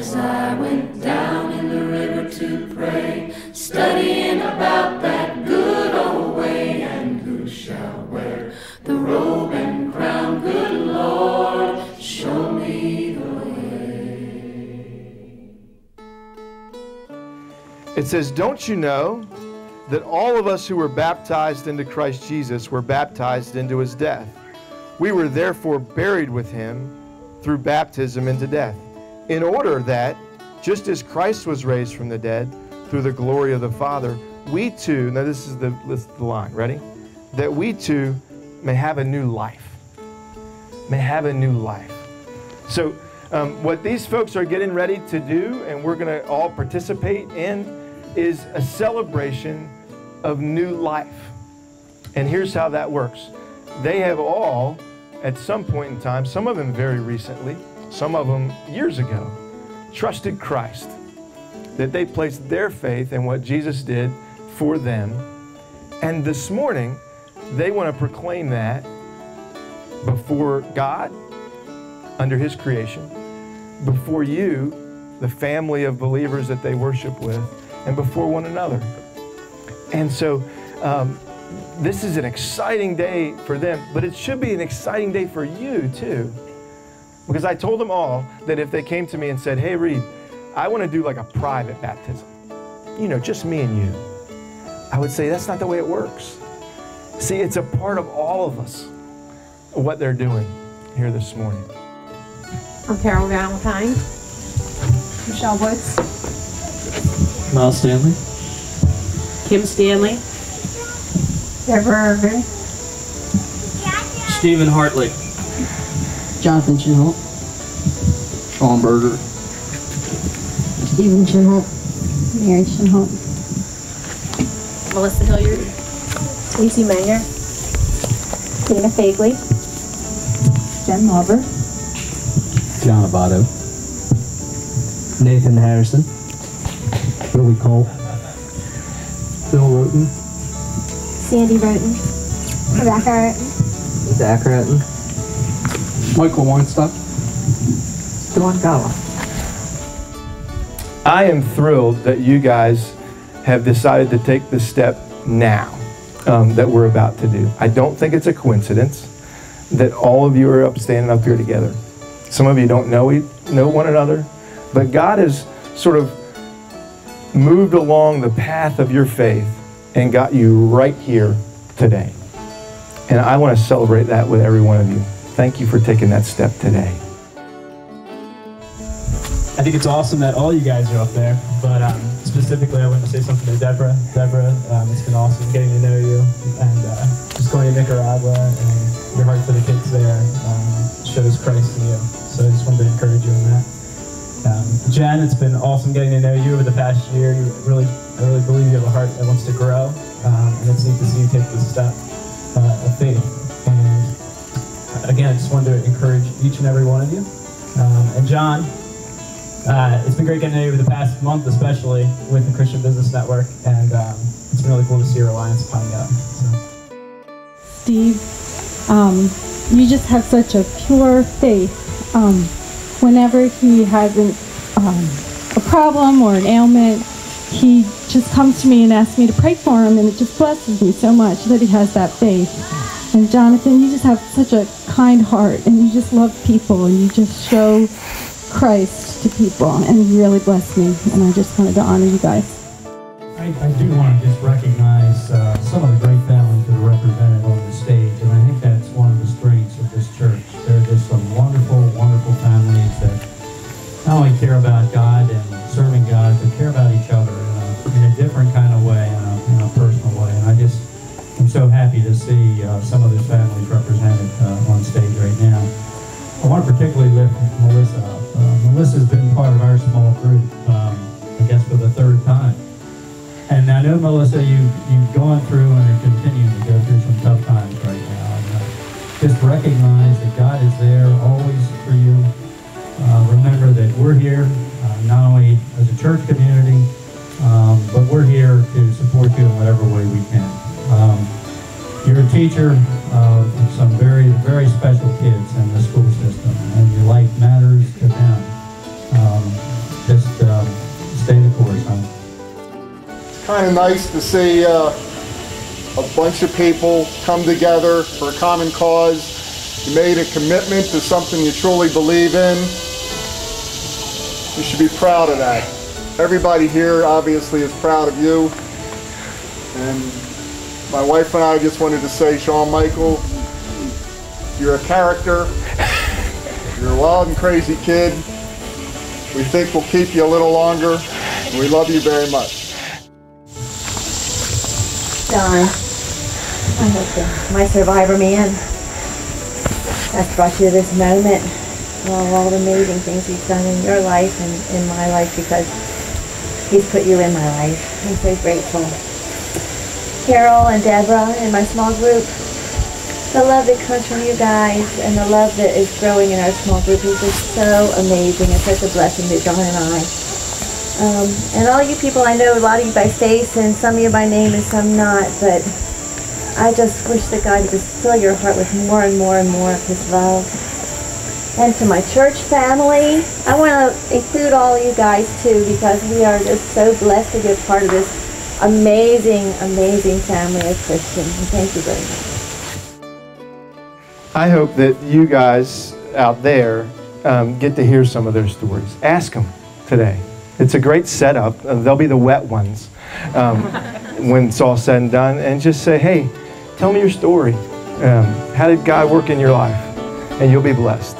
as I went down in the river to pray, studying about that good old way, and who shall wear the robe and crown, good Lord, show me the way. It says, Don't you know that all of us who were baptized into Christ Jesus were baptized into his death? We were therefore buried with him through baptism into death, in order that, just as Christ was raised from the dead through the glory of the Father, we too, now this is the, this is the line, ready? That we too may have a new life. May have a new life. So, um, what these folks are getting ready to do, and we're going to all participate in, is a celebration of new life. And here's how that works they have all, at some point in time, some of them very recently, some of them years ago, trusted Christ. That they placed their faith in what Jesus did for them. And this morning, they want to proclaim that before God, under His creation, before you, the family of believers that they worship with, and before one another. And so, um, this is an exciting day for them, but it should be an exciting day for you too. Because I told them all that if they came to me and said, Hey, Reed, I want to do like a private baptism, you know, just me and you, I would say that's not the way it works. See, it's a part of all of us, what they're doing here this morning. I'm Carol Valentine. Michelle Woods. Miles Stanley. Kim Stanley. Deborah Irvin. Stephen Hartley. Jonathan Shinholt. Sean Berger. Stephen Shinholt. Mary Shinholt. Melissa Hilliard. Lacey Meyer. Dana Fagley. Jen Lauber. John Abato. Nathan Harrison. Billy Cole. Phil Roten. Sandy Roten. Rebecca Roten. Zach Ratton. Michael Weinstock. Dawn Gala. I am thrilled that you guys have decided to take the step now um, that we're about to do. I don't think it's a coincidence that all of you are up standing up here together. Some of you don't know know one another, but God has sort of moved along the path of your faith and got you right here today. And I want to celebrate that with every one of you. Thank you for taking that step today. I think it's awesome that all you guys are up there, but um, specifically I want to say something to Deborah. Deborah, um, it's been awesome getting to know you and uh, just going to Nicaragua and your heart for the kids there um, shows Christ in you. So I just wanted to encourage you in that. Um, Jen, it's been awesome getting to know you over the past year. You really, I really believe you have a heart that wants to grow, um, and it's neat to see you take this step uh, of faith. Just wanted to encourage each and every one of you. Um, and John, uh, it's been great getting to know you over the past month, especially with the Christian Business Network, and um, it's been really cool to see your alliance coming up. So. Steve, um, you just have such a pure faith. Um, whenever he has an, um, a problem or an ailment, he just comes to me and asks me to pray for him, and it just blesses me so much that he has that faith. And Jonathan, you just have such a kind heart, and you just love people, and you just show Christ to people, and you really bless me. And I just wanted to honor you guys. I, I do want to just recognize uh, some of the great families that are represented on the stage, and I think that's one of the strengths of this church. There are just some wonderful, wonderful families that not only care about God and serving God, but care about each other in a, in a different kind of way, in a, in a personal way. And I just am so happy to see uh, some of those families particularly lift Melissa up. Uh, Melissa's been part of our small group, um, I guess, for the third time. And I know, Melissa, you, you've gone through and are continuing to go through some tough times right now. And, uh, just recognize that God is there always for you. Uh, remember that we're here uh, not only as a church community, um, but we're here to support you in whatever way we can. Um, you're a teacher of some very, very special kids in the school life matters to them. Um, just uh, stay the course. Huh? It's kind of nice to see uh, a bunch of people come together for a common cause. You made a commitment to something you truly believe in. You should be proud of that. Everybody here obviously is proud of you. And my wife and I just wanted to say, Shawn Michael, you're a character. You're a wild and crazy kid. We think we'll keep you a little longer. We love you very much. Don, I hope my survivor man has brought you to this moment. All the amazing things he's done in your life and in my life because he's put you in my life. I'm so grateful. Carol and Deborah and my small group, the love that comes from you guys and the love that is growing in our small group is just so amazing and such a blessing to John and I. Um, and all you people, I know a lot of you by face and some of you by name and some not, but I just wish that God would just fill your heart with more and more and more of His love. And to my church family, I want to include all you guys too because we are just so blessed to be a part of this amazing, amazing family of Christians. Thank you very much. I hope that you guys out there um, get to hear some of their stories. Ask them today. It's a great setup. Uh, they'll be the wet ones um, when it's all said and done. And just say, hey, tell me your story. Um, how did God work in your life? And you'll be blessed.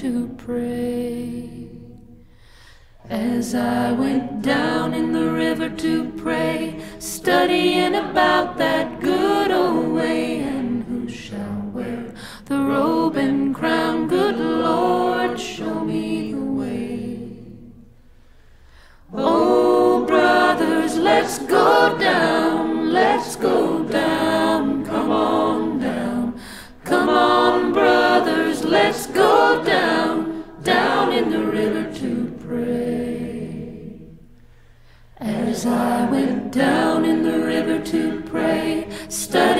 to pray. As I went down in the river to pray, studying about that good old way, and who shall wear the robe and crown? Good Lord, show me the way. Oh, brothers, let's go down, let's go in the river to pray. As I went down in the river to pray, studying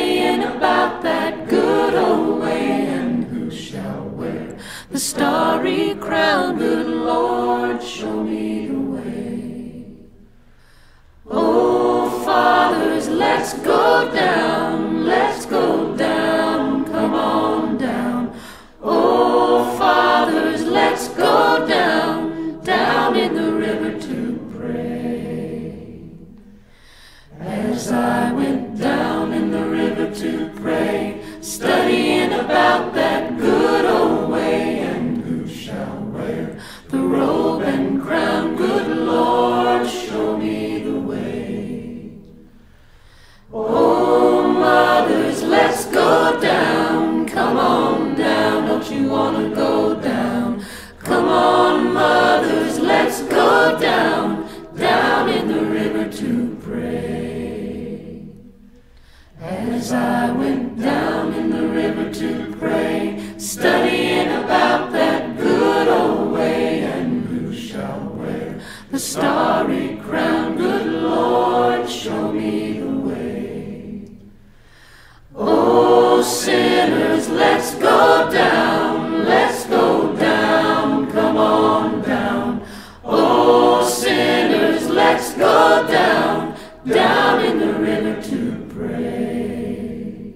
Oh sinners, let's go down, let's go down, come on down. Oh sinners, let's go down, down in the river to pray.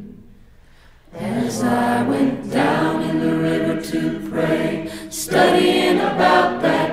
As I went down in the river to pray, studying about that.